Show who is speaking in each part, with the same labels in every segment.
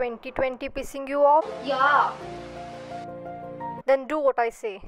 Speaker 1: 2020 pissing you off?
Speaker 2: Yeah.
Speaker 1: Then do what I say.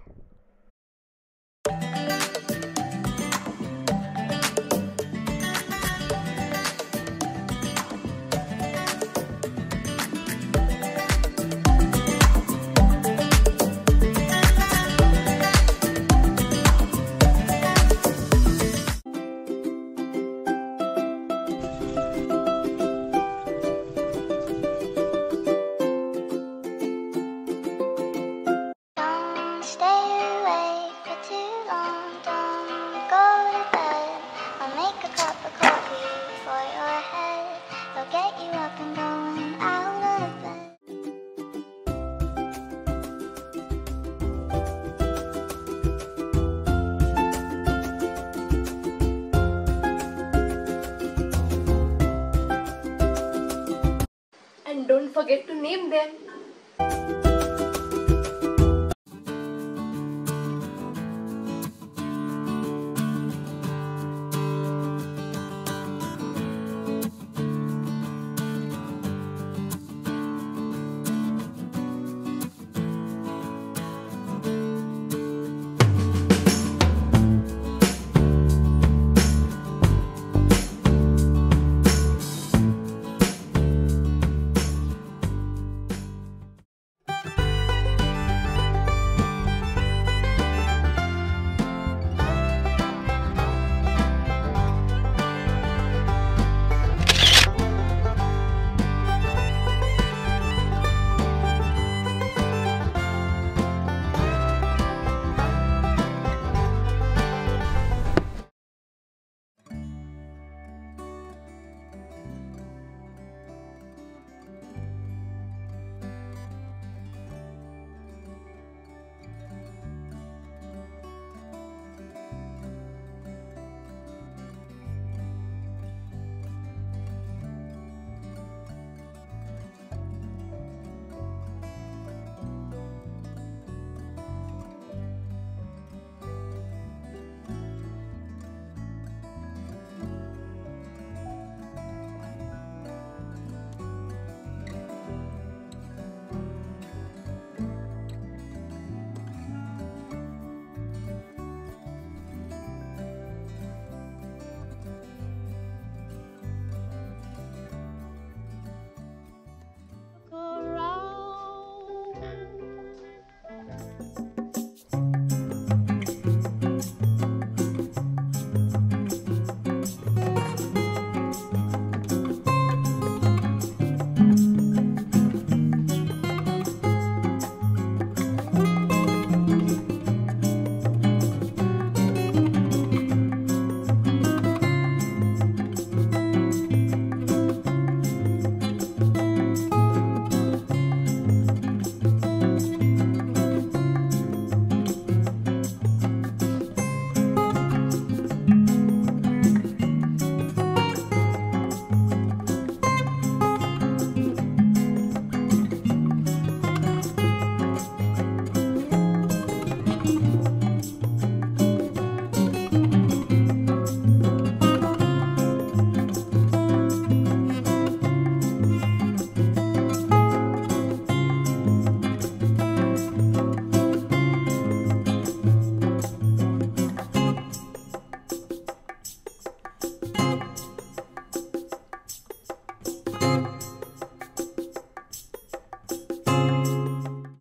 Speaker 3: Don't
Speaker 2: forget to name them.